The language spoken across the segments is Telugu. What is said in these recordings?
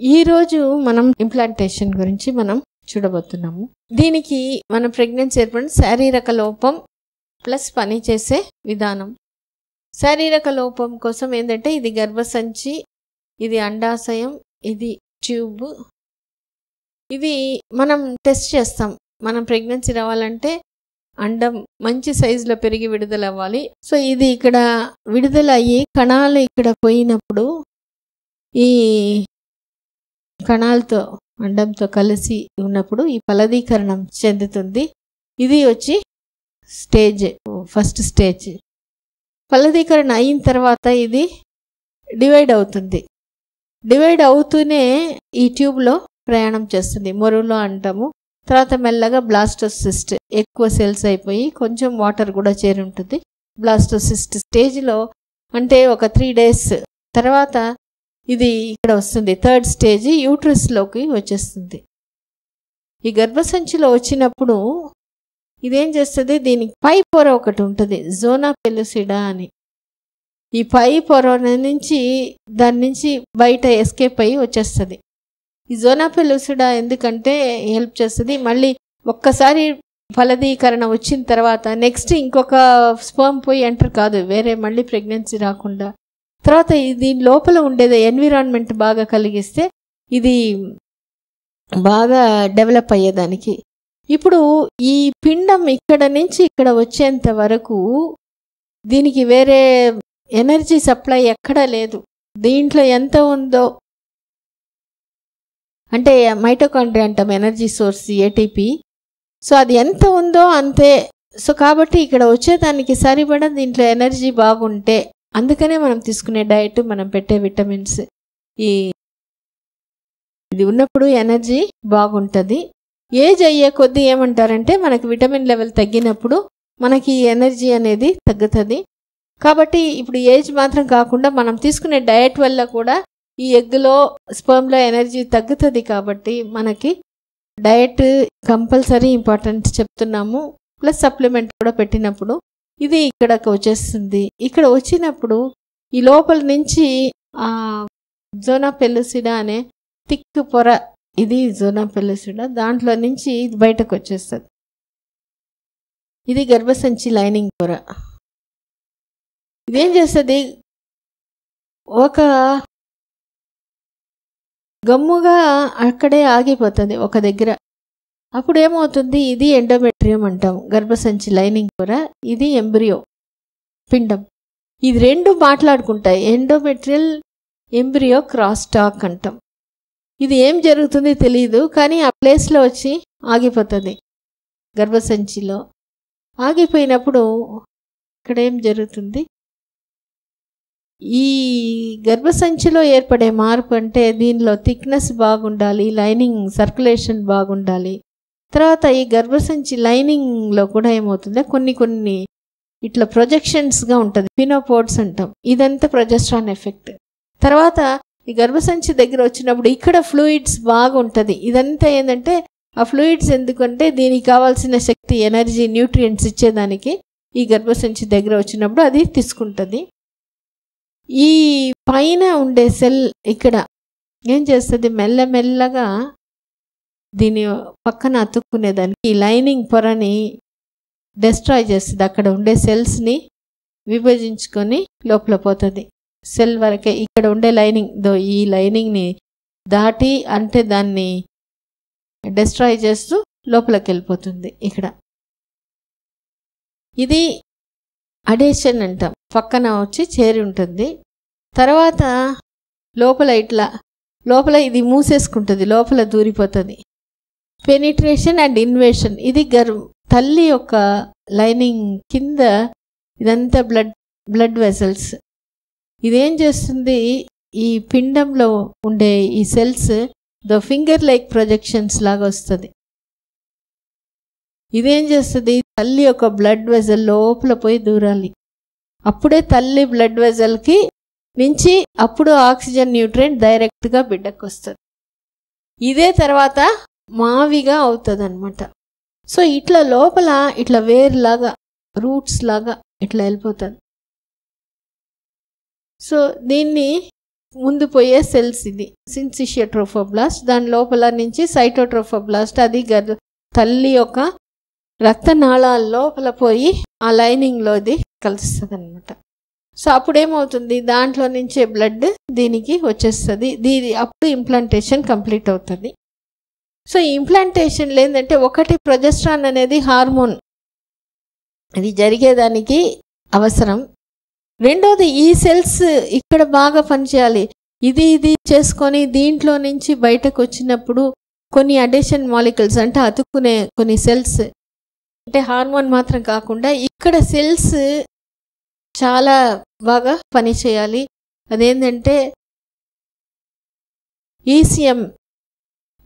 ఈరోజు మనం ఇంప్లాంటేషన్ గురించి మనం చూడబోతున్నాము. దీనికి మన ప్రెగ్నెన్సీ ఏర్పడిన శారీరక లోపం ప్లస్ పని చేసే విధానం. శారీరక లోపం కోసం ఏంటంటే ఇది గర్భసంచి ఇది అండాశయం ఇది ట్యూబ్. ఇది మనం టెస్ట్ చేస్తాం. మనం ప్రెగ్నెన్సీ రావాలంటే అండం మంచి సైజులో పెరిగి విడుదల అవ్వాలి. సో ఇది ఇక్కడ విడుదల అయ్యి కణాలు ఇక్కడ పోయినప్పుడు ఈ కణాలతో అండంతో కలిసి ఉన్నప్పుడు ఈ ఫలదీకరణం చెందుతుంది. ఇది వచ్చి స్టేజ్ ఫస్ట్ స్టేజ్. ఫలదీకరణ అయిన తర్వాత ఇది డివైడ్ అవుతుంది. డివైడ్ అవుతూనే ఈ ట్యూబ్లో ప్రయాణం చేస్తుంది. మొరులో అంటాము. తర్వాత మెల్లగా బ్లాస్టోసిస్ట్ ఎక్కువ సెల్స్ అయిపోయి కొంచెం వాటర్ కూడా చేరి ఉంటుంది. బ్లాస్టోసిస్ట్ స్టేజ్లో అంటే ఒక త్రీ డేస్ తర్వాత ఇది ఇక్కడ వస్తుంది. థర్డ్ స్టేజ్ యూట్రస్లోకి వచ్చేస్తుంది. ఈ గర్భసంచిలో వచ్చినప్పుడు ఇదేం చేస్తుంది? దీనికి పై పొర ఒకటి ఉంటుంది. జోనా పెలుసిడా అని. ఈ పై పొర నుంచి దాని నుంచి బయట ఎస్కేప్ అయ్యి వచ్చేస్తుంది. ఈ జోనా పెలుసిడా ఎందుకంటే హెల్ప్ చేస్తుంది. మళ్ళీ ఒక్కసారి ఫలదీకరణ వచ్చిన తర్వాత నెక్స్ట్ ఇంకొక స్పర్మ్ పోయి ఎంటర్ కాదు. వేరే మళ్ళీ ప్రెగ్నెన్సీ రాకుండా తర్వాత దీని లోపల ఉండేది ఎన్విరాన్మెంట్ బాగా కలిగిస్తే ఇది బాగా డెవలప్ అయ్యేదానికి. ఇప్పుడు ఈ పిండం ఇక్కడ నుంచి ఇక్కడ వచ్చేంత వరకు దీనికి వేరే ఎనర్జీ సప్లై ఎక్కడా లేదు. దీంట్లో ఎంత ఉందో అంటే మైటోకాండ్రియా అంటాం ఎనర్జీ సోర్స్ ఏటీపీ సో అది ఎంత ఉందో అంతే. సో కాబట్టి ఇక్కడ వచ్చేదానికి సరిపడ దీంట్లో ఎనర్జీ బాగుంటే అందుకనే మనం తీసుకునే డైట్ మనం పెట్టే విటమిన్స్ ఈ ఇది ఉన్నప్పుడు ఎనర్జీ బాగుంటుంది. ఏజ్ అయ్యే కొద్దీ ఏమంటారంటే మనకి విటమిన్ లెవెల్ తగ్గినప్పుడు మనకి ఎనర్జీ అనేది తగ్గుతుంది. కాబట్టి ఇప్పుడు ఏజ్ మాత్రం కాకుండా మనం తీసుకునే డయట్ వల్ల కూడా ఈ ఎగ్లో స్పర్మ్లో ఎనర్జీ తగ్గుతుంది కాబట్టి మనకి డయట్ కంపల్సరీ ఇంపార్టెంట్ చెప్తున్నాము. ప్లస్ సప్లిమెంట్ కూడా పెట్టినప్పుడు ఇది ఇక్కడకు వచ్చేస్తుంది. ఇక్కడ వచ్చినప్పుడు ఈ లోపల నుంచి ఆ జోనా పెలుసిడా అనే తిక్కు పొర ఇది జోనా పెలుసిడా దాంట్లో నుంచి ఇది బయటకు వచ్చేస్తుంది. ఇది గర్భసంచి లైనింగ్ పొర. ఇదేం చేస్తుంది? ఒక గమ్ముగా అక్కడే ఆగిపోతుంది ఒక దగ్గర. అప్పుడు ఏమవుతుంది ఇది ఎండోమెట్రియం అంటాం. గర్భసంచి లైనింగ్ కూడా ఇది ఎంబ్రియో పిండం. ఇది రెండు మాట్లాడుకుంటాయి. ఎండోమెట్రియల్ ఎంబ్రియో క్రాస్ టాక్ అంటాం. ఇది ఏం జరుగుతుంది తెలియదు కానీ ఆ ప్లేస్లో వచ్చి ఆగిపోతుంది. గర్భసంచిలో ఆగిపోయినప్పుడు ఇక్కడ ఏం జరుగుతుంది? ఈ గర్భసంచిలో ఏర్పడే మార్పు అంటే దీనిలో థిక్నెస్ బాగుండాలి లైనింగ్ సర్క్యులేషన్ బాగుండాలి తర్వాత ఈ గర్భసంచి లైనింగ్లో కూడా ఏమవుతుందో కొన్ని కొన్ని ఇట్లా ప్రొజెక్షన్స్గా ఉంటుంది. పినోపోడ్స్ అంటాం. ఇదంతా ప్రొజెస్ట్రాన్ ఎఫెక్ట్. తర్వాత ఈ గర్భసంచి దగ్గర వచ్చినప్పుడు ఇక్కడ ఫ్లూయిడ్స్ బాగుంటుంది. ఇదంతా ఏంటంటే ఆ ఫ్లూయిడ్స్ ఎందుకంటే దీనికి కావాల్సిన శక్తి ఎనర్జీ న్యూట్రియంట్స్ ఇచ్చేదానికి ఈ గర్భసంచి దగ్గర వచ్చినప్పుడు అది తీసుకుంటుంది. ఈ పైన ఉండే సెల్ ఇక్కడ ఏం చేస్తుంది? మెల్లమెల్లగా దీని పక్కన అతుక్కునేదానికి ఈ లైనింగ్ పొరని డెస్ట్రాయ్ చేస్తుంది. అక్కడ ఉండే సెల్స్ని విభజించుకొని లోపల పోతుంది. సెల్ వరకే ఇక్కడ ఉండే లైనింగ్ దో ఈ లైనింగ్ని దాటి అంటే దాన్ని డెస్ట్రాయ్ చేస్తూ లోపలికి వెళ్ళిపోతుంది ఇక్కడ. ఇది అడేషన్ అంటాం. పక్కన వచ్చి చేరి ఉంటుంది. తర్వాత లోపల ఇట్లా లోపల ఇది మూసేసుకుంటుంది. లోపల దూరిపోతుంది. పెనిట్రేషన్ అండ్ ఇన్వేషన్ ఇది గర్ తల్లి యొక్క లైనింగ్ కింద ఇదంతా బ్లడ్ బ్లడ్ వెసల్స్. ఇదేం చేస్తుంది? ఈ పిండంలో ఉండే ఈ cells the finger like projections లాగా వస్తుంది. ఇదేం చేస్తుంది? తల్లి యొక్క బ్లడ్ వెజల్ లోపల పోయి దూరాలి. అప్పుడే తల్లి బ్లడ్ వెజల్కి నుంచి అప్పుడు ఆక్సిజన్ న్యూట్రియంట్ డైరెక్ట్గా బిడ్డకు వస్తుంది ఇదే తర్వాత మావిగా అవుతుంది అనమాట సో ఇట్లా లోపల ఇట్లా వేర్లాగా రూట్స్ లాగా ఇట్లా వెళ్ళిపోతుంది. సో దీన్ని ముందు పోయే సెల్స్ ఇది. సిన్సిషియోట్రోఫోబ్లాస్ట్ దాని లోపల నుంచి సైటోట్రోఫోబ్లాస్ట్ అది గర్ తల్లి యొక్క రక్తనాళాల లోపల పోయి ఆ లైనింగ్లో ఇది కలుస్తుంది అనమాట సో అప్పుడు ఏమవుతుంది దాంట్లో నుంచే బ్లడ్ దీనికి వచ్చేస్తుంది. దీని అప్పుడు ఇంప్లాంటేషన్ కంప్లీట్ అవుతుంది. సో ఇంప్లాంటేషన్లో ఏంటంటే ఒకటి ప్రొజెస్ట్రాన్ అనేది హార్మోన్ ఇది జరిగేదానికి అవసరం. రెండోది ఈ సెల్స్ ఇక్కడ బాగా పనిచేయాలి. ఇది ఇది చేసుకొని దీంట్లో నుంచి బయటకు వచ్చినప్పుడు కొన్ని అడిషన్ మాలికల్స్ అంటే అతుక్కునే కొన్ని సెల్స్ అంటే హార్మోన్ మాత్రం కాకుండా ఇక్కడ సెల్స్ చాలా బాగా పనిచేయాలి. అదేంటంటే ఈసీఎం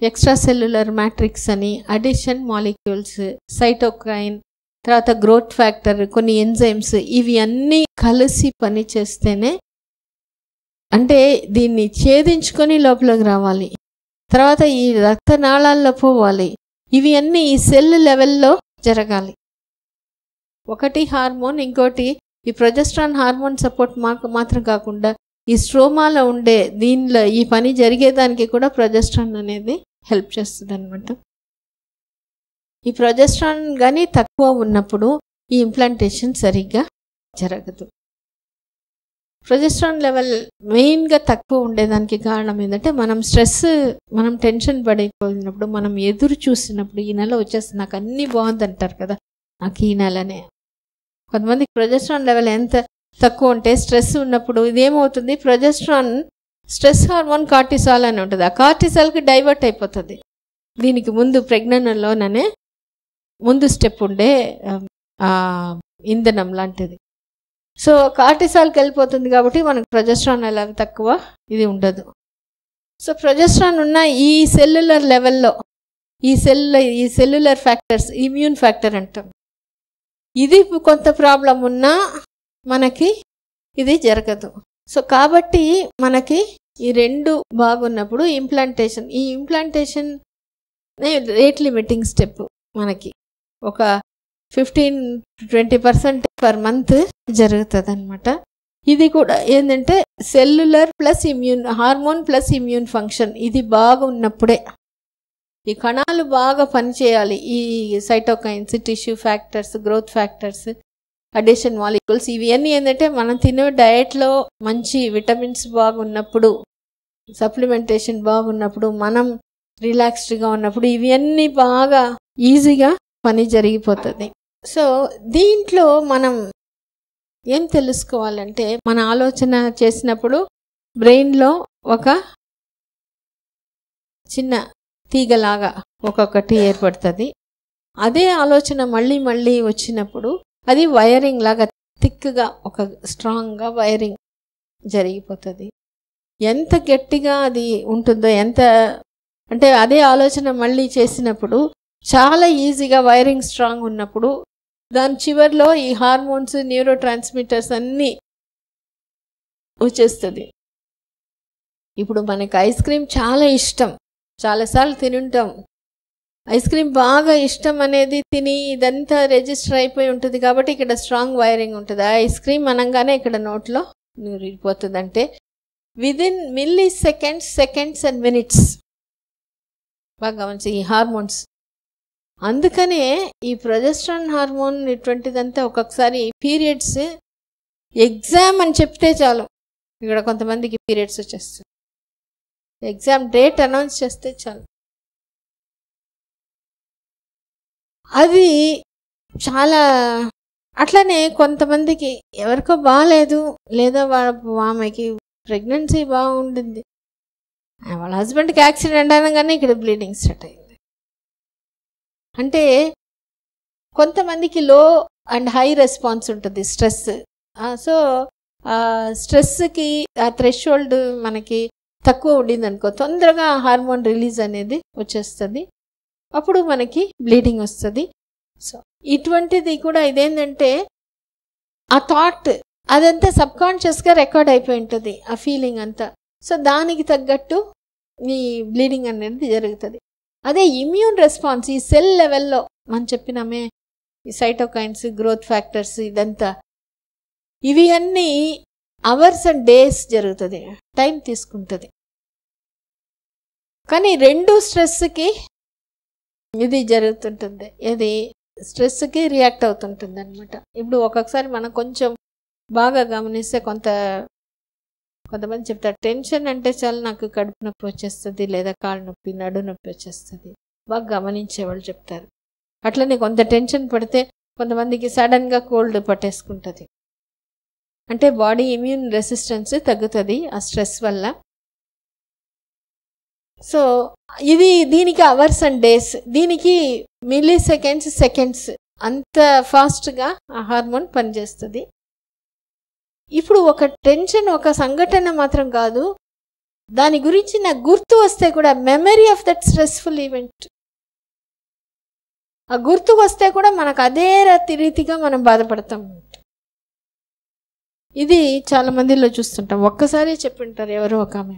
ఎక్స్ట్రా సెల్యులర్ మ్యాట్రిక్స్ అని అడిషన్ మాలిక్యూల్స్ సైటోక్రైన్ తర్వాత గ్రోత్ ఫ్యాక్టర్ కొన్ని ఎంజైమ్స్ ఇవి అన్నీ కలిసి పని చేస్తేనే అంటే దీన్ని ఛేదించుకొని లోపలికి రావాలి. తర్వాత ఈ రక్తనాళాల్లో పోవాలి. ఇవి అన్నీ ఈ సెల్ లెవెల్లో జరగాలి. ఒకటి హార్మోన్ ఇంకోటి ఈ ప్రొజెస్ట్రాన్ హార్మోన్ సపోర్ట్ మాకు మాత్రం కాకుండా ఈ స్ట్రోమాలో ఉండే దీనిలో ఈ పని జరిగేదానికి కూడా ప్రొజెస్ట్రాన్ అనేది హెల్ప్ చేస్తుంది అనమాట ఈ ప్రొజెస్ట్రాన్ కానీ తక్కువ ఉన్నప్పుడు ఈ ఇంప్లాంటేషన్ సరిగ్గా జరగదు. ప్రొజెస్ట్రాన్ లెవెల్ మెయిన్గా తక్కువ ఉండేదానికి కారణం ఏంటంటే మనం స్ట్రెస్ మనం టెన్షన్ పడిపోయినప్పుడు మనం ఎదురు చూసినప్పుడు ఈ నెల వచ్చేసి నాకు అన్నీ బాగుంది అంటారు కదా నాకు ఈ నెలనే. కొంతమంది ప్రొజెస్ట్రాన్ లెవెల్ ఎంత తక్కువ ఉంటే స్ట్రెస్ ఉన్నప్పుడు ఇదేమవుతుంది? ప్రొజెస్ట్రాన్ స్ట్రెస్ హార్మోన్ కార్టిసాల్ అని ఉంటుంది. ఆ కార్టిసాల్కి డైవర్ట్ అయిపోతుంది. దీనికి ముందు ప్రెగ్నెంట్లోనే ముందు స్టెప్ ఉండే ఇంధనం లాంటిది. సో కార్టిసాల్కి వెళ్ళిపోతుంది కాబట్టి మనకు ప్రొజెస్ట్రాన్ ఎలా తక్కువ ఇది ఉండదు. సో ప్రొజెస్ట్రాన్ ఉన్న ఈ సెల్యులర్ లెవెల్లో ఈ సెల్ ఈ సెల్యులర్ ఫ్యాక్టర్స్ ఇమ్యూన్ ఫ్యాక్టర్ అంటాం. ఇది కొంత ప్రాబ్లం ఉన్నా మనకి ఇది జరగదు. సో కాబట్టి మనకి ఈ రెండు బాగున్నప్పుడు ఇంప్లాంటేషన్ ఈ ఇంప్లాంటేషన్ రేట్ లిమిటింగ్ స్టెప్ మనకి. ఒక fifteen twenty percent per month జరుగుతుంది అనమాట ఇది కూడా ఏంటంటే cellular plus immune hormone plus immune function ఇది బాగా ఉన్నప్పుడే ఈ కణాలు బాగా పనిచేయాలి. ఈ cytokines tissue factors growth factors adhesion molecules ఇవన్నీ ఏంటంటే మనం తినే డయట్లో మంచి విటమిన్స్ బాగున్నప్పుడు సప్లిమెంటేషన్ బాగున్నప్పుడు మనం రిలాక్స్డ్గా ఉన్నప్పుడు ఇవన్నీ బాగా ఈజీగా పని జరిగిపోతుంది. సో దీంట్లో మనం ఏం తెలుసుకోవాలంటే మన ఆలోచన చేసినప్పుడు బ్రెయిన్లో ఒక చిన్న తీగలాగా ఒక్కొక్కటి ఏర్పడుతుంది. అదే ఆలోచన మళ్ళీ మళ్ళీ వచ్చినప్పుడు అది వైరింగ్ లాగా థిక్గా ఒక స్ట్రాంగ్గా వైరింగ్ జరిగిపోతుంది. ఎంత గట్టిగా అది ఉంటుందో ఎంత అంటే అదే ఆలోచన మళ్ళీ చేసినప్పుడు చాలా ఈజీగా వైరింగ్ స్ట్రాంగ్ ఉన్నప్పుడు దాని చివరిలో ఈ హార్మోన్స్ న్యూరో ట్రాన్స్మిటర్స్ అన్నీ వచ్చేస్తుంది. ఇప్పుడు మనకు ఐస్ క్రీమ్ చాలా ఇష్టం. చాలాసార్లు తినుంటాం. ఐస్ క్రీమ్ బాగా ఇష్టం అనేది తిని ఇదంతా రిజిస్టర్ అయిపోయి ఉంటుంది కాబట్టి ఇక్కడ స్ట్రాంగ్ వైరింగ్ ఉంటుంది. ఆ ఐస్ క్రీమ్ అనగానే ఇక్కడ నోట్లో నూరిపోతుంది అంటే within milliseconds seconds and minutes బాగా గమనించి ఈ హార్మోన్స్ అందుకనే ఈ ప్రొజెస్ట్రాన్ హార్మోన్ ఇటువంటిదంతా ఒక్కొక్కసారి పీరియడ్స్ ఎగ్జామ్ అని చెప్తే చాలు. ఇక్కడ కొంతమందికి పీరియడ్స్ వచ్చేస్తుంది. ఎగ్జామ్ డేట్ అనౌన్స్ చేస్తే చాలు. అది చాలా అట్లనే కొంతమందికి ఎవరికో బాగాలేదు లేదా వాళ్ళ ఆమెకి ప్రెగ్నెన్సీ బాగుండింది. వాళ్ళ హస్బెండ్కి యాక్సిడెంట్ అనగానే ఇక్కడ బ్లీడింగ్ స్టార్ట్ అయింది. అంటే కొంతమందికి లో అండ్ హై రెస్పాన్స్ ఉంటుంది స్ట్రెస్. సో స్ట్రెస్కి ఆ థ్రెషోల్డ్ మనకి తక్కువ ఉండింది అనుకో తొందరగా హార్మోన్ రిలీజ్ అనేది వచ్చేస్తుంది. అప్పుడు మనకి బ్లీడింగ్ వస్తుంది. సో ఇటువంటిది కూడా ఇదేంటంటే ఆ థాట్ అదంతా సబ్కాన్షియస్గా రికార్డ్ అయిపోయి ఉంటుంది ఆ ఫీలింగ్ అంతా. సో దానికి తగ్గట్టు మీ బ్లీడింగ్ అనేది జరుగుతుంది. అదే ఇమ్యూన్ రెస్పాన్స్ ఈ సెల్ లెవెల్లో మనం చెప్పినామే ఈ సైటోకైన్స్ గ్రోత్ ఫ్యాక్టర్స్ ఇదంతా. ఇవి అన్నీ అవర్స్ అండ్ డేస్ జరుగుతుంది టైం తీసుకుంటుంది. కానీ రెండు స్ట్రెస్కి ఇది జరుగుతుంటుంది. ఇది స్ట్రెస్కి రియాక్ట్ అవుతుంటుంది అనమాట ఇప్పుడు ఒక్కొక్కసారి మనం కొంచెం బాగా గమనిస్తే కొంత కొంతమంది చెప్తారు టెన్షన్ అంటే చాలు నాకు కడుపు నొప్పి వచ్చేస్తుంది లేదా కాళ్ళు నొప్పి నడు నొప్పి వచ్చేస్తుంది. బాగా గమనించే వాళ్ళు చెప్తారు. అట్లనే కొంత టెన్షన్ పడితే కొంతమందికి సడన్గా కోల్డ్ పట్టేసుకుంటుంది. అంటే బాడీ ఇమ్యూన్ రెసిస్టెన్స్ తగ్గుతుంది. ఆ స్ట్రెస్ వల్ల సో ఇది దీనికి అవర్స్ అండ్ డేస్ దీనికి మిల్లీ సెకండ్స్ సెకండ్స్ అంత ఫాస్ట్గా ఆ హార్మోన్ పనిచేస్తుంది. ఇప్పుడు ఒక టెన్షన్ ఒక సంఘటన మాత్రం కాదు. దాని గురించి నాకు గుర్తు వస్తే కూడా memory of that stressful event ఆ గుర్తుకు వస్తే కూడా మనకు అదే రీతిగా మనం బాధపడతాం. ఇది చాలామందిలో చూస్తుంటాం. ఒక్కసారి చెప్పింటారు ఎవరో ఒక ఆమె.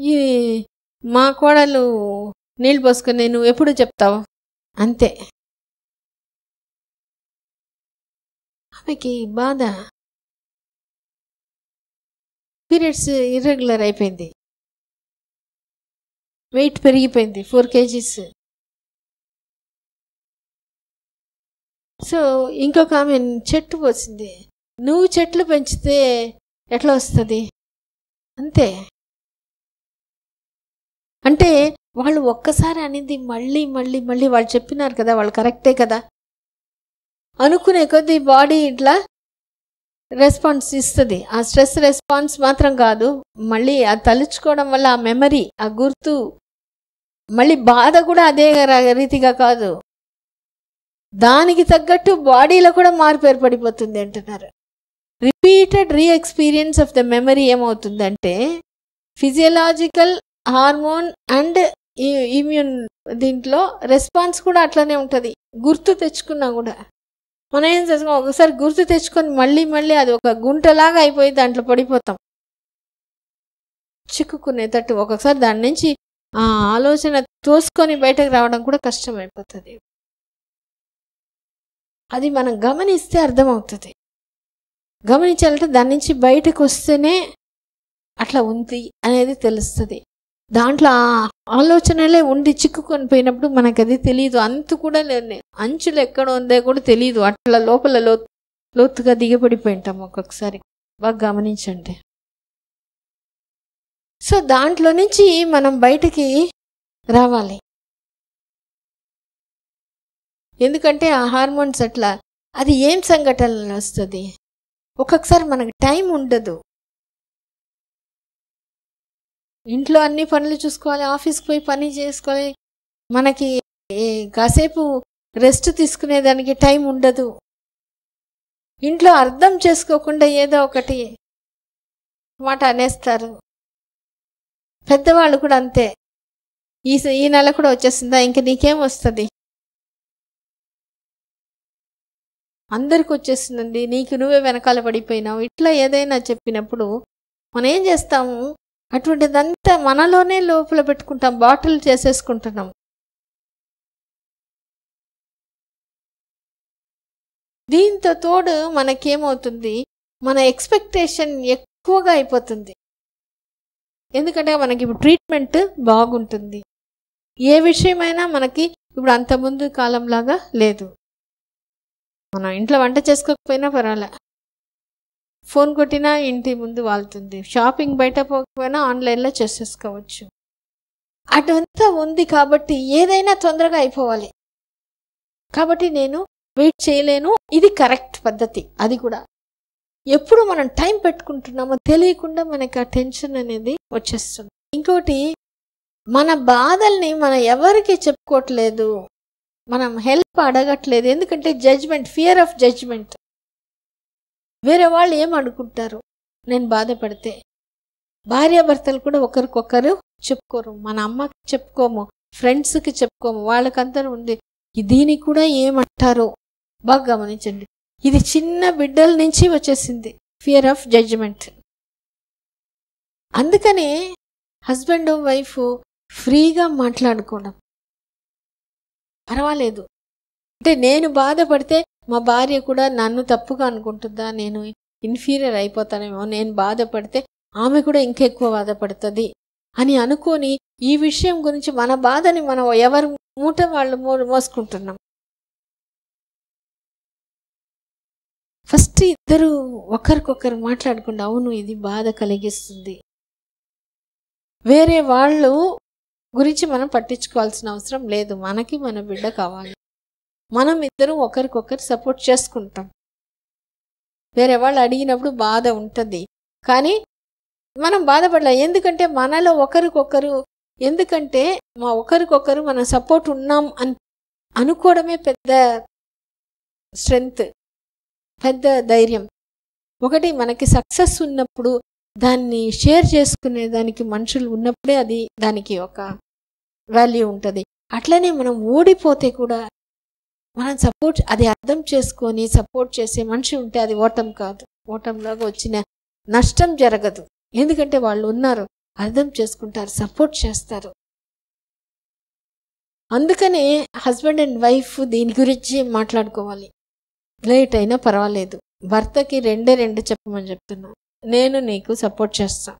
ఈ మా కోడలు నీళ్ళు పోసుకొని నువ్వు ఎప్పుడు చెప్తావు? అంతే. ఆమెకి బాధ. పీరియడ్స్ ఇర్రెగ్యులర్ అయిపోయింది. వెయిట్ పెరిగిపోయింది ఫోర్ కేజీస్. సో ఇంకొక ఆమె చెట్టు పోసింది. నువ్వు చెట్లు పెంచితే ఎట్లా వస్తుంది? అంతే. అంటే వాళ్ళు ఒక్కసారి అనేది మళ్ళీ మళ్ళీ మళ్ళీ వాళ్ళు చెప్పినారు కదా వాళ్ళు కరెక్టే కదా? అనుకునే కొద్దీ బాడీ ఇట్లా రెస్పాన్స్ ఇస్తుంది. ఆ స్ట్రెస్ రెస్పాన్స్ మాత్రం కాదు. మళ్ళీ ఆ తలుచుకోవడం వల్ల ఆ మెమరీ ఆ గుర్తు మళ్ళీ బాధ కూడా అదే రీతిగా కాదు. దానికి తగ్గట్టు బాడీలో కూడా మార్పు ఏర్పడిపోతుంది అంటున్నారు. Repeated re experience of the memory ఏమవుతుందంటే ఫిజియలాజికల్ హార్మోన్ అండ్ ఇమ్యూన్ దీంట్లో రెస్పాన్స్ కూడా అట్లనే ఉంటుంది. గుర్తు తెచ్చుకున్నా కూడా. మనం ఏం చేస్తాం? ఒకసారి గుర్తు తెచ్చుకొని మళ్ళీ మళ్ళీ అది ఒక గుంటలాగా అయిపోయి దాంట్లో పడిపోతాం. చిక్కుకునేటట్టు ఒక్కొక్కసారి దాని నుంచి ఆ ఆలోచన తోసుకొని బయటకు రావడం కూడా కష్టం అయిపోతుంది అది మనం గమనిస్తే అర్థమవుతుంది. గమనించాలంటే దాని నుంచి బయటకు వస్తేనే అట్లా ఉంది అనేది తెలుస్తుంది. దాంట్లో ఆలోచనలే ఉండి చిక్కుకొని పోయినప్పుడు మనకు అది తెలియదు అంతు కూడా లేదు అంచులు ఎక్కడ ఉందో కూడా తెలియదు అట్లా లోపల లో లోతుగా దిగబడిపోయి ఉంటాం ఒక్కొక్కసారి. బాగా గమనించండి. సో దాంట్లో నుంచి మనం బయటికి రావాలి. ఎందుకంటే ఆ హార్మోన్స్ అట్లా అది ఏం సంఘటనలు వస్తుంది? ఒక్కొక్కసారి మనకు టైం ఉండదు. ఇంట్లో అన్ని పనులు చూసుకోవాలి ఆఫీస్కి పోయి పని చేసుకోవాలి. మనకి కాసేపు రెస్ట్ తీసుకునేదానికి టైం ఉండదు. ఇంట్లో అర్థం చేసుకోకుండా ఏదో ఒకటి మాట అనేస్తారు. పెద్దవాళ్ళు కూడా అంతే. ఈ ఈ నెల కూడా వచ్చేసిందా ఇంక నీకేం వస్తుంది? అందరికి వచ్చేసిందండి నీకు నువ్వే వెనకాల పడిపోయినావు. ఇట్లా ఏదైనా చెప్పినప్పుడు మనం ఏం చేస్తాము? అటువంటిదంతా మనలోనే లోపల పెట్టుకుంటాం బాటిల్ చేసేసుకుంటున్నాం. దీంతో తోడు మనకేమవుతుంది? మన ఎక్స్పెక్టేషన్ ఎక్కువగా అయిపోతుంది. ఎందుకంటే మనకి ఇప్పుడు ట్రీట్మెంట్ బాగుంటుంది. ఏ విషయమైనా మనకి ఇప్పుడు అంత ముందు కాలంలాగా లేదు. మనం ఇంట్లో వంట చేసుకోకపోయినా పర్వాలే. ఫోన్ కొట్టినా ఇంటి ముందు వాళ్తుంది. షాపింగ్ బయట పోకపోయినా ఆన్లైన్లో చేసేసుకోవచ్చు. అటంతా ఉంది కాబట్టి ఏదైనా తొందరగా అయిపోవాలి. కాబట్టి నేను వెయిట్ చేయలేను. ఇది కరెక్ట్ పద్ధతి. అది కూడా. ఎప్పుడు మనం టైం పెట్టుకుంటున్నామో తెలియకుండా మనకి ఆ టెన్షన్ అనేది వచ్చేస్తుంది. ఇంకోటి మన బాధల్ని మనం ఎవరికి చెప్పుకోవట్లేదు. మనం హెల్ప్ అడగట్లేదు. ఎందుకంటే జడ్జ్మెంట్ ఫియర్ ఆఫ్ జడ్జ్మెంట్ వేరే వాళ్ళు ఏం అనుకుంటారు? నేను బాధపడితే. భార్యాభర్తలు కూడా ఒకరికొకరు చెప్పుకోరు. మన అమ్మకి చెప్పుకోము ఫ్రెండ్స్కి చెప్పుకోము. వాళ్ళకందరూ ఉంది. దీని కూడా ఏమంటారో బాగా గమనించండి. ఇది చిన్న బిడ్డల నుంచి వచ్చేసింది. ఫియర్ ఆఫ్ జడ్జిమెంట్ అందుకనే హస్బెండ్ వైఫ్ ఫ్రీగా మాట్లాడుకోవడం. పర్వాలేదు. అంటే నేను బాధపడితే మా భార్య కూడా నన్ను తప్పుగా అనుకుంటుందా? నేను ఇన్ఫీరియర్ అయిపోతానేమో నేను బాధపడితే ఆమె కూడా ఇంకెక్కువ బాధపడుతుంది అని అనుకొని ఈ విషయం గురించి మన బాధని మనం ఎవరు మూట వాళ్ళు మో- మోసుకుంటున్నాం. ఫస్ట్ ఇద్దరు ఒకరికొకరు మాట్లాడకుండా అవును ఇది బాధ కలిగిస్తుంది. వేరే వాళ్ళు గురించి మనం పట్టించుకోవాల్సిన అవసరం లేదు. మనకి మన బిడ్డ కావాలి. మనం ఇద్దరం ఒకరికొకరు సపోర్ట్ చేసుకుంటాం. వేరే వాళ్ళు అడిగినప్పుడు బాధ ఉంటుంది. కానీ మనం బాధపడలే. ఎందుకంటే మనలో ఒకరికొకరు ఎందుకంటే మా ఒకరికొకరు మన సపోర్ట్ ఉన్నాం అని అనుకోవడమే పెద్ద స్ట్రెంగ్త్ పెద్ద ధైర్యం. ఒకటి మనకి సక్సెస్ ఉన్నప్పుడు దాన్ని షేర్ చేసుకునే దానికి మనుషులు ఉన్నప్పుడే అది దానికి ఒక వాల్యూ ఉంటుంది. అట్లనే మనం ఓడిపోతే కూడా మనం సపోర్ట్ అది అర్థం చేసుకొని సపోర్ట్ చేసే మనిషి ఉంటే అది ఓటం కాదు. ఓటంలాగా వచ్చిన నష్టం జరగదు. ఎందుకంటే వాళ్ళు ఉన్నారు అర్థం చేసుకుంటారు సపోర్ట్ చేస్తారు. అందుకనే హస్బెండ్ అండ్ వైఫ్ దీని గురించి మాట్లాడుకోవాలి. లేట్ అయినా పర్వాలేదు. భర్తకి రెండే రెండు చెప్పమని చెప్తున్నా. నేను నీకు సపోర్ట్ చేస్తా.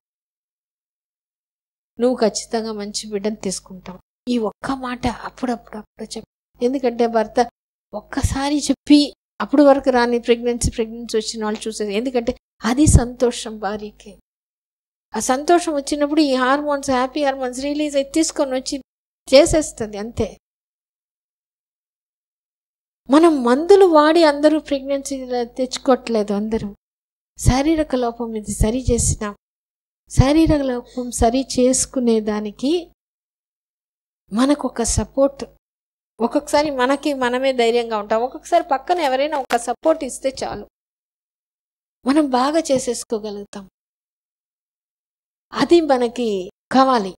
నువ్వు ఖచ్చితంగా మంచి బిడ్డను తీసుకుంటావు. ఈ ఒక్క మాట అప్పుడప్పుడు అప్పుడు చెప్పు. ఎందుకంటే భర్త ఒక్కసారి చెప్పి అప్పుడు వరకు రాని ప్రెగ్నెన్సీ ప్రెగ్నెన్సీ వచ్చిన వాళ్ళు చూసేది. ఎందుకంటే అది సంతోషం భార్యకి ఆ సంతోషం వచ్చినప్పుడు ఈ హార్మోన్స్ హ్యాపీ హార్మోన్స్ రిలీజ్ అయి తీసుకొని వచ్చి చేసేస్తుంది అంతే. మనం మందులు వాడి అందరూ ప్రెగ్నెన్సీ తెచ్చుకోవట్లేదు అందరూ. శారీరక లోపం ఇది సరి చేసినాం శారీరక లోపం సరి చేసుకునే దానికి మనకు ఒక సపోర్ట్ ఒక్కొక్కసారి మనకి మనమే ధైర్యంగా ఉంటాం. ఒక్కొక్కసారి పక్కన ఎవరైనా ఒక సపోర్ట్ ఇస్తే చాలు. మనం బాగా చేసేసుకోగలుగుతాం. అది మనకి కావాలి.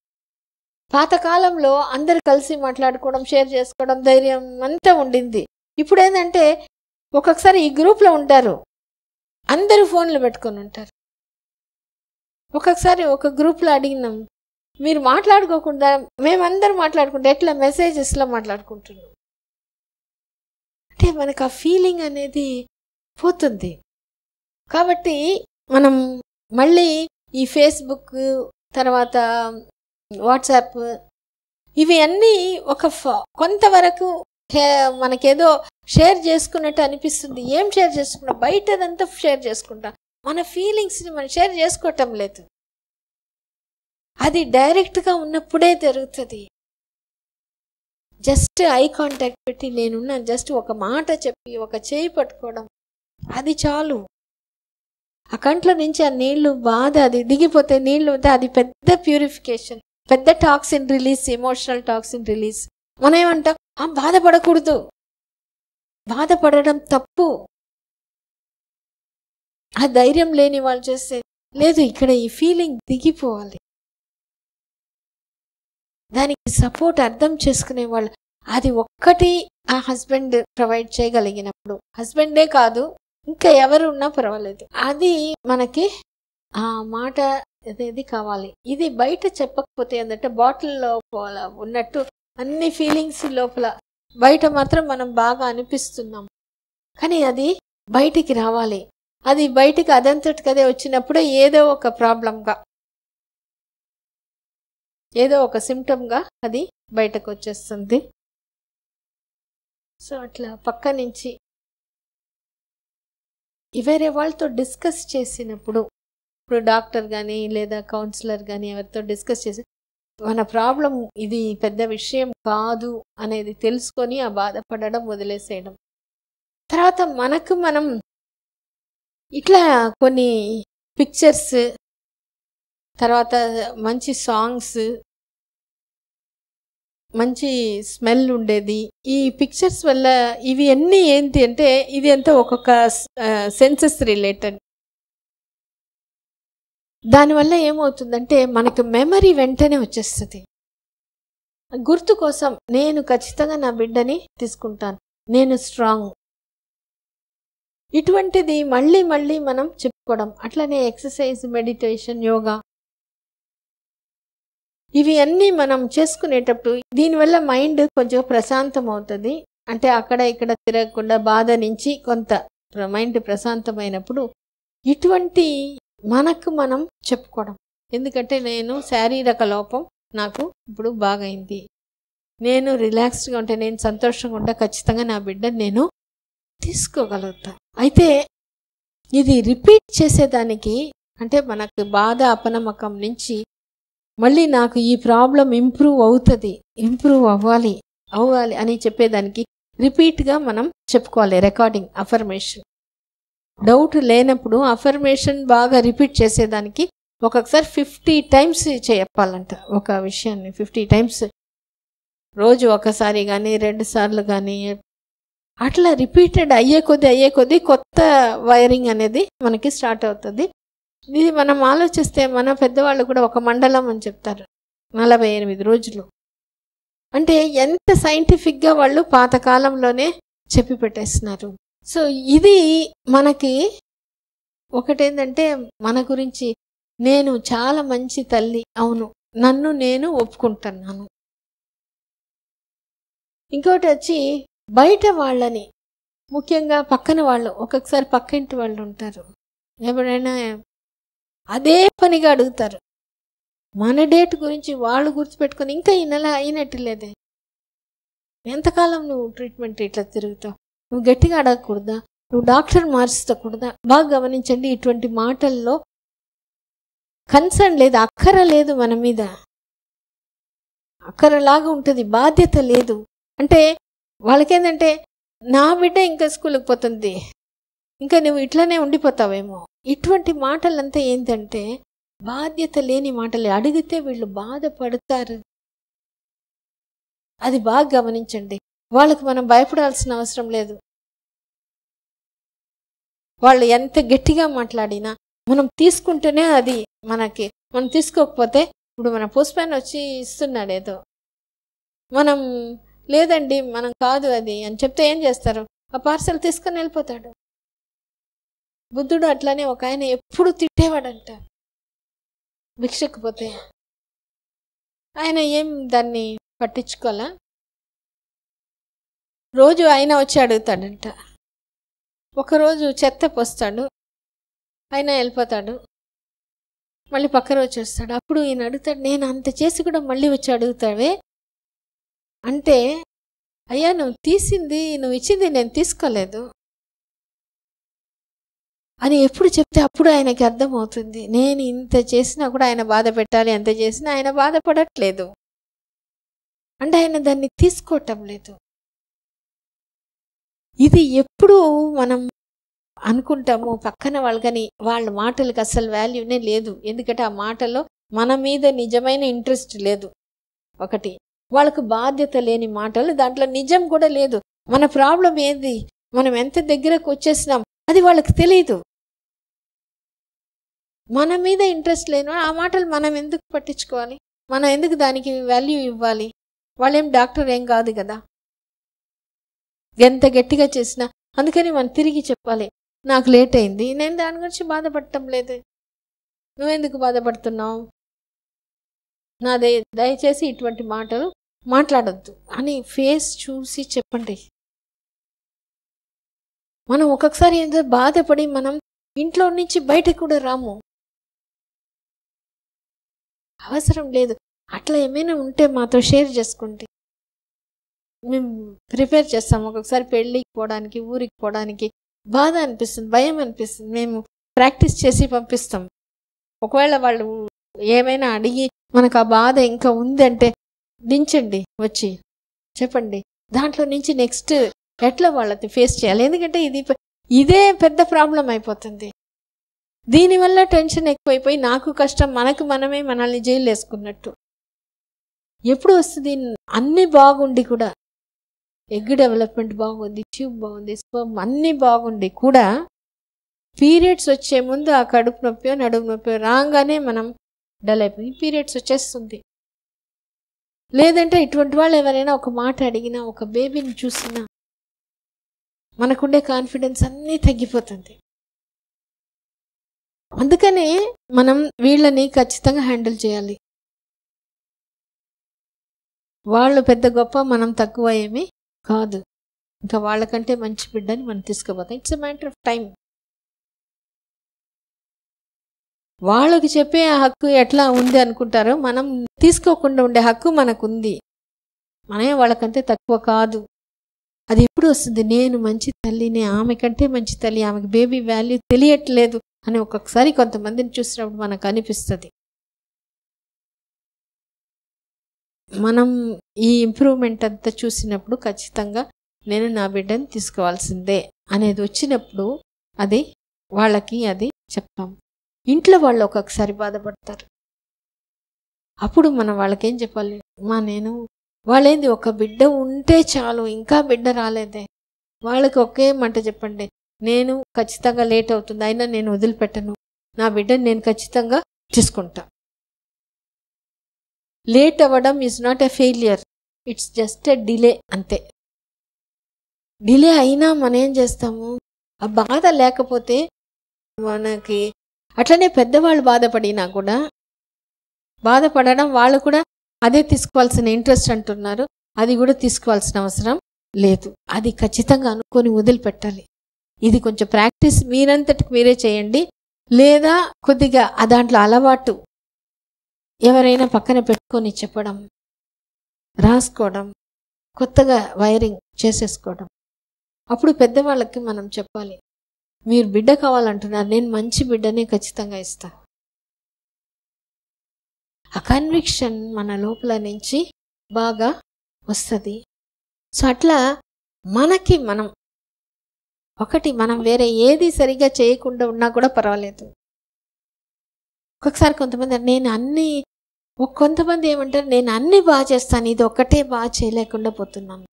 పాతకాలంలో అందరు కలిసి మాట్లాడుకోవడం షేర్ చేసుకోవడం ధైర్యం అంతా ఉండింది. ఇప్పుడు ఏంటంటే ఒక్కొక్కసారి ఈ గ్రూప్లో ఉంటారు. అందరూ ఫోన్లు పెట్టుకొని ఉంటారు. ఒక్కొక్కసారి ఒక గ్రూప్లో అడిగినాం మీరు మాట్లాడుకోకుండా మేమందరూ మాట్లాడుకుంటే ఎట్లా మెసేజెస్లో మాట్లాడుకుంటున్నాం? అంటే మనకు ఆ ఫీలింగ్ అనేది పోతుంది. కాబట్టి మనం మళ్ళీ ఈ ఫేస్బుక్ తర్వాత వాట్సాప్ ఇవి అన్నీ ఒక ఫ- కొంతవరకు మనకేదో షేర్ చేసుకున్నట్టు అనిపిస్తుంది. ఏం షేర్ చేసుకున్నా? బయటదంతా షేర్ చేసుకుంటాం. మన ఫీలింగ్స్ని మనం షేర్ చేసుకోవటం లేదు. అది డైరెక్ట్గా ఉన్నప్పుడే జరుగుతుంది. జస్ట్ ఐ కాంటాక్ట్ పెట్టి నేనున్న జస్ట్ ఒక మాట చెప్పి ఒక చేయి పట్టుకోవడం అది చాలు. ఆ కంట్లో నుంచి ఆ నీళ్ళు బాధ అది దిగిపోతే నీళ్ళు ఉంటే అది పెద్ద ప్యూరిఫికేషన్ పెద్ద toxin release emotional toxin release మనం ఏమంటాం ఆ బాధపడకూడదు. బాధపడడం తప్పు. ఆ ధైర్యం లేని వాళ్ళు చేస్తే లేదు ఇక్కడ ఈ ఫీలింగ్ దిగిపోవాలి. దానికి సపోర్ట్ అర్థం చేసుకునే వాళ్ళు అది ఒక్కటి ఆ హస్బెండ్ ప్రొవైడ్ చేయగలిగినప్పుడు. హస్బెండే కాదు ఇంకా ఎవరు ఉన్నా పర్వాలేదు. అది మనకి ఆ మాట అనేది కావాలి. ఇది బయట చెప్పకపోతే ఏంటంటే బాటిల్లో ఉన్నట్టు అన్ని ఫీలింగ్స్ లోపల బయట మాత్రం మనం బాగా అనిపిస్తున్నాం. కానీ అది బయటికి రావాలి. అది బయటికి అదంతటికదే వచ్చినప్పుడు ఏదో ఒక ప్రాబ్లంగా ఏదో ఒక సిమ్టమ్గా అది బయటకు వచ్చేస్తుంది సో అట్లా పక్క నుంచి వేరే వాళ్ళతో డిస్కస్ చేసినప్పుడు ఇప్పుడు డాక్టర్ కానీ లేదా కౌన్సిలర్ కానీ ఎవరితో డిస్కస్ చేసి మన ప్రాబ్లం ఇది పెద్ద విషయం కాదు అనేది తెలుసుకొని ఆ బాధపడడం వదిలేసేయడం. తర్వాత మనకు మనం ఇట్లా కొన్ని పిక్చర్స్ తర్వాత మంచి సాంగ్స్ మంచి స్మెల్ ఉండేది. ఈ పిక్చర్స్ వల్ల ఇవి అన్నీ ఏంటి అంటే ఇది అంతా ఒక్కొక్క సెన్సెస్ రిలేటెడ్ దానివల్ల ఏమవుతుందంటే మనకు మెమరీ వెంటనే వచ్చేస్తుంది. గుర్తు కోసం నేను ఖచ్చితంగా నా బిడ్డని తీసుకుంటాను. నేను స్ట్రాంగ్ ఇటువంటిది మళ్ళీ మళ్ళీ మనం చెప్పుకోవడం. అట్లనే ఎక్సర్సైజ్ మెడిటేషన్ యోగా ఇవి అన్నీ మనం చేసుకునేటప్పుడు దీనివల్ల మైండ్ కొంచెం ప్రశాంతం అవుతుంది అంటే అక్కడ ఇక్కడ తిరగకుండా బాధ నుంచి కొంత మైండ్ ప్రశాంతమైనప్పుడు ఇటువంటి మనకు మనం చెప్పుకోవడం. ఎందుకంటే నేను శారీరక లోపం నాకు ఇప్పుడు బాగైంది. నేను రిలాక్స్డ్గా ఉంటే నేను సంతోషంగా ఉంటే ఖచ్చితంగా నా బిడ్డను నేను తీసుకోగలుగుతా. అయితే ఇది రిపీట్ చేసేదానికి అంటే మనకు బాధ అపనమ్మకం నుంచి మళ్ళీ నాకు ఈ ప్రాబ్లం ఇంప్రూవ్ అవుతుంది ఇంప్రూవ్ అవ్వాలి అవ్వాలి అని చెప్పేదానికి రిపీట్గా మనం చెప్పుకోవాలి రికార్డింగ్ అఫర్మేషన్. డౌట్ లేనప్పుడు అఫర్మేషన్ బాగా రిపీట్ చేసేదానికి ఒక్కొక్కసారి ఫిఫ్టీ టైమ్స్ చెప్పాలంట ఒక విషయాన్ని. ఫిఫ్టీ టైమ్స్ రోజు ఒకసారి కానీ రెండు సార్లు కానీ అట్లా రిపీటెడ్ అయ్యే కొద్దీ అయ్యే కొద్దీ కొత్త వైరింగ్ అనేది మనకి స్టార్ట్ అవుతుంది. ఇది మనం ఆలోచిస్తే మన పెద్దవాళ్ళు కూడా ఒక మండలం అని చెప్తారు. నలభై ఎనిమిది రోజులు. అంటే ఎంత సైంటిఫిక్గా వాళ్ళు పాతకాలంలోనే చెప్పి పెట్టేస్తున్నారు. సో ఇది మనకి ఒకటేంటంటే మన గురించి నేను చాలా మంచి తల్లి అవును నన్ను నేను ఒప్పుకుంటున్నాను. ఇంకోటి వచ్చి బయట వాళ్ళని ముఖ్యంగా పక్కన వాళ్ళు ఒక్కొక్కసారి పక్కింటి వాళ్ళు ఉంటారు. ఎవరైనా అదే పనిగా అడుగుతారు. మన డేట్ గురించి వాళ్ళు గుర్తుపెట్టుకొని ఇంకా ఈ నెల అయినట్టు లేదే ఎంతకాలం నువ్వు ట్రీట్మెంట్ ఇట్లా తిరుగుతావు? నువ్వు గట్టిగా అడగకూడదా? నువ్వు డాక్టర్ మార్చకూడదా? బాగా గమనించండి ఇటువంటి మాటల్లో కన్సర్న్ లేదు అక్కర లేదు మన మీద. అక్కరలాగా ఉంటుంది బాధ్యత లేదు. అంటే వాళ్ళకేంటంటే నా బిడ్డ ఇంకా స్కూల్కి పోతుంది. ఇంకా నువ్వు ఇట్లానే ఉండిపోతావేమో. ఇటువంటి మాటలంతా ఏంటంటే బాధ్యత లేని మాటలు. అడిగితే వీళ్ళు బాధపడతారు. అది బాగా గమనించండి. వాళ్ళకి మనం భయపడాల్సిన అవసరం లేదు. వాళ్ళు ఎంత గట్టిగా మాట్లాడినా మనం తీసుకుంటేనే అది మనకి. మనం తీసుకోకపోతే ఇప్పుడు మన పోస్ట్ మ్యాన్ వచ్చి ఇస్తున్నాడు ఏదో. మనం లేదండి మనం కాదు అది అని చెప్తే ఏం చేస్తారు? ఆ పార్సల్ తీసుకొని వెళ్ళిపోతాడు. బుద్ధుడు అట్లానే ఒక ఆయన ఎప్పుడు తిట్టేవాడంట. భిక్షకపోతే. ఆయన ఏం దాన్ని పట్టించుకోవాలా? రోజు ఆయన వచ్చి అడుగుతాడంట. ఒకరోజు చెత్త పోస్తాడు. ఆయన వెళ్ళిపోతాడు. మళ్ళీ పక్క రోజు వస్తాడు. అప్పుడు ఈయన అడుగుతాడు నేను అంత చేసి కూడా మళ్ళీ వచ్చి అడుగుతావే? అంటే అయ్యా నువ్వు తీసింది నువ్వు ఇచ్చింది నేను తీసుకోలేదు. అని ఎప్పుడు చెప్తే అప్పుడు ఆయనకి అర్థమవుతుంది. నేను ఇంత చేసినా కూడా ఆయన బాధ పెట్టాలి ఎంత చేసినా ఆయన బాధపడట్లేదు అంటే ఆయన దాన్ని తీసుకోవటం లేదు. ఇది ఎప్పుడు మనం అనుకుంటాము పక్కన వాళ్ళు కానీ వాళ్ళ మాటలకు అసలు వాల్యూనే లేదు. ఎందుకంటే ఆ మాటలో మన మీద నిజమైన ఇంట్రెస్ట్ లేదు. ఒకటి వాళ్ళకు బాధ్యత లేని మాటలు దాంట్లో నిజం కూడా లేదు. మన ప్రాబ్లం ఏంది? మనం ఎంత దగ్గరకు వచ్చేసినాం? అది వాళ్ళకి తెలియదు మన మీద ఇంట్రెస్ట్ లేని ఆ మాటలు మనం ఎందుకు పట్టించుకోవాలి? మనం ఎందుకు దానికి వాల్యూ ఇవ్వాలి? వాళ్ళేం డాక్టర్ ఏం కాదు కదా. ఎంత గట్టిగా చేసినా అందుకని మనం తిరిగి చెప్పాలి నాకు లేట్ అయింది నేను దాని గురించి బాధపడటం లేదు. నువ్వెందుకు బాధపడుతున్నావు? నా దయ దయచేసి ఇటువంటి మాటలు మాట్లాడొద్దు. అని ఫేస్ చూసి చెప్పండి. మనం ఒక్కొక్కసారి ఏంటో బాధపడి మనం ఇంట్లో నుంచి బయటకు కూడా రాము. అవసరం లేదు. అట్లా ఏమైనా ఉంటే మాతో షేర్ చేసుకోండి మేము ప్రిపేర్ చేస్తాం. ఒక్కొక్కసారి పెళ్ళికి పోవడానికి ఊరికి పోవడానికి బాధ అనిపిస్తుంది భయం అనిపిస్తుంది. మేము ప్రాక్టీస్ చేసి పంపిస్తాం. ఒకవేళ వాళ్ళు ఏమైనా అడిగి మనకు ఆ బాధ ఇంకా ఉందంటే దించండి వచ్చి చెప్పండి. దాంట్లో నుంచి నెక్స్ట్ ఎట్లా వాళ్ళని ఫేస్ చేయాలి? ఎందుకంటే ఇది ఇదే పెద్ద ప్రాబ్లం అయిపోతుంది. దీనివల్ల టెన్షన్ ఎక్కువైపోయి నాకు కష్టం మనకు మనమే మనల్ని జైలు వేసుకున్నట్టు. ఎప్పుడు వస్తుంది? అన్నీ బాగుండి కూడా. ఎగ్ డెవలప్మెంట్ బాగుంది ట్యూబ్ బాగుంది స్పర్మ్ అన్నీ బాగుండి కూడా పీరియడ్స్ వచ్చే ముందు ఆ కడుపు నొప్పి నడుము నొప్పి రాగానే మనం డల్ అయిపోయి పీరియడ్స్ వచ్చేస్తుంది. లేదంటే ఇటువంటి వాళ్ళు ఎవరైనా ఒక మాట అడిగినా ఒక బేబీని చూసినా మనకుండే కాన్ఫిడెన్స్ అన్నీ తగ్గిపోతుంది. అందుకనే మనం వీళ్ళని ఖచ్చితంగా హ్యాండిల్ చేయాలి. వాళ్ళు పెద్ద గొప్ప మనం తక్కువ ఏమీ కాదు. ఇంకా వాళ్ళకంటే మంచి బిడ్డని మనం తీసుకోపోతాం. It's a matter of time వాళ్ళకి చెప్పే ఆ హక్కు ఎట్లా ఉంది అనుకుంటారో మనం తీసుకోకుండా ఉండే హక్కు మనకుంది. మనమే వాళ్ళకంటే తక్కువ కాదు. అది ఎప్పుడు వస్తుంది? నేను మంచి తల్లిని ఆమె కంటే మంచి తల్లి ఆమెకి బేబీ వాల్యూ తెలియట్లేదు అని ఒక్కొక్కసారి కొంతమందిని చూసినప్పుడు మనకు అనిపిస్తుంది. మనం ఈ ఇంప్రూవ్మెంట్ అంతా చూసినప్పుడు ఖచ్చితంగా నేను నా బిడ్డని తీసుకోవాల్సిందే అనేది వచ్చినప్పుడు అది వాళ్ళకి అది చెప్తాం. ఇంట్లో వాళ్ళు ఒక్కొక్కసారి బాధపడతారు. అప్పుడు మనం వాళ్ళకేం చెప్పాలి? మా నేను వాళ్ళేంది ఒక బిడ్డ ఉంటే చాలు ఇంకా బిడ్డ రాలేదే. వాళ్ళకి ఒకే మాట చెప్పండి నేను ఖచ్చితంగా లేట్ అవుతుంది అయినా నేను వదిలిపెట్టను. నా బిడ్డని నేను ఖచ్చితంగా చూసుకుంటా లేట్ అవ్వడం is not a failure it's just a delay అంతే. డిలే అయినా మనం ఏం చేస్తాము? ఆ బాధ లేకపోతే మనకి అట్లనే పెద్దవాళ్ళు బాధపడినా కూడా బాధపడడం వాళ్ళు కూడా అదే తీసుకోవాల్సిన ఇంట్రెస్ట్ అంటున్నారు. అది కూడా తీసుకోవాల్సిన అవసరం లేదు. అది ఖచ్చితంగా అనుకొని వదిలిపెట్టాలి. ఇది కొంచెం ప్రాక్టీస్ మీరంతటికి మీరే చేయండి. లేదా కొద్దిగా ఆ దాంట్లో అలవాటు ఎవరైనా పక్కన పెట్టుకొని చెప్పడం రాసుకోవడం కొత్తగా వైరింగ్ చేసేసుకోవడం. అప్పుడు పెద్దవాళ్ళకి మనం చెప్పాలి మీరు బిడ్డ కావాలంటున్నారు. నేను మంచి బిడ్డనే ఖచ్చితంగా ఇస్తాను ఆ కన్విక్షన్ మన లోపల నుంచి బాగా వస్తుంది. సో అట్లా మనకి మనం ఒకటి మనం వేరే ఏది సరిగా చేయకుండా ఉన్నా కూడా పర్వాలేదు. ఒక్కొక్కసారి కొంతమంది నేను అన్ని కొంతమంది ఏమంటారు నేను అన్ని బాగా చేస్తాను ఇది ఒక్కటే బాగా చేయలేకుండా పోతున్నాను.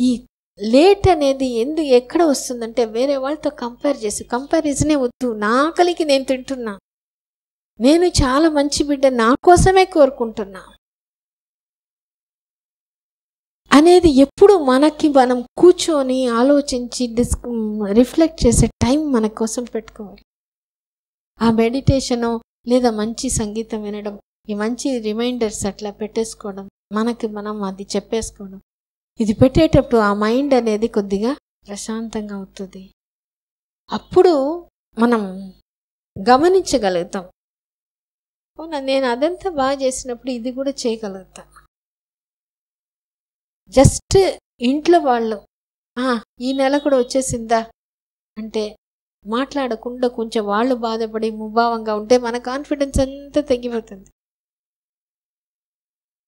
ఈ లేట్ అనేది ఎందు ఎక్కడ వస్తుందంటే వేరే వాళ్ళతో కంపేర్ చేసి కంపారిజనే వద్దు నా ఆకలికి నేను తింటున్నా. నేను చాలా మంచి బిడ్డ నా కోసమే కోరుకుంటున్నా. అనేది ఎప్పుడు మనకి మనం కూర్చొని ఆలోచించి డిస్ రిఫ్లెక్ట్ చేసే టైం మన కోసం పెట్టుకోవాలి. ఆ మెడిటేషను లేదా మంచి సంగీతం వినడం ఈ మంచి రిమైండర్స్ అట్లా పెట్టేసుకోవడం మనకి మనం అది చెప్పేసుకోవడం ఇది పెట్టేటప్పుడు ఆ మైండ్ అనేది కొద్దిగా ప్రశాంతంగా అవుతుంది. అప్పుడు మనం గమనించగలుగుతాం. అవునా నేను అదంతా బాగా చేసినప్పుడు ఇది కూడా చేయగలుగుతా. జస్ట్ ఇంట్లో వాళ్ళు "ఆ, ఈ నెల కూడా వచ్చేసిందా? అంటే మాట్లాడకుండా కొంచెం వాళ్ళు బాధపడి ముభావంగా ఉంటే మన కాన్ఫిడెన్స్ అంతా తగ్గిపోతుంది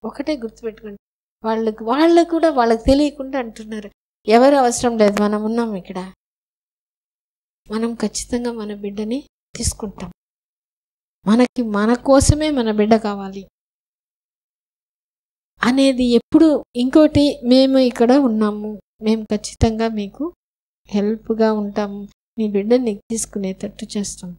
ఒకటే గుర్తుపెట్టుకోండి. వాళ్ళకి వాళ్ళు కూడా వాళ్ళకి తెలియకుండా అంటున్నారు. ఎవరు అవసరం లేదు మనం ఉన్నాం ఇక్కడ. మనం ఖచ్చితంగా మన బిడ్డని తీసుకుంటాం. మనకి మన కోసమే మన బిడ్డ కావాలి. అనేది ఎప్పుడు ఇంకోటి మేము ఇక్కడ ఉన్నాము. మేము ఖచ్చితంగా మీకు హెల్ప్గా ఉంటాము. మీ బిడ్డని తీసుకునేటట్టు చేస్తాం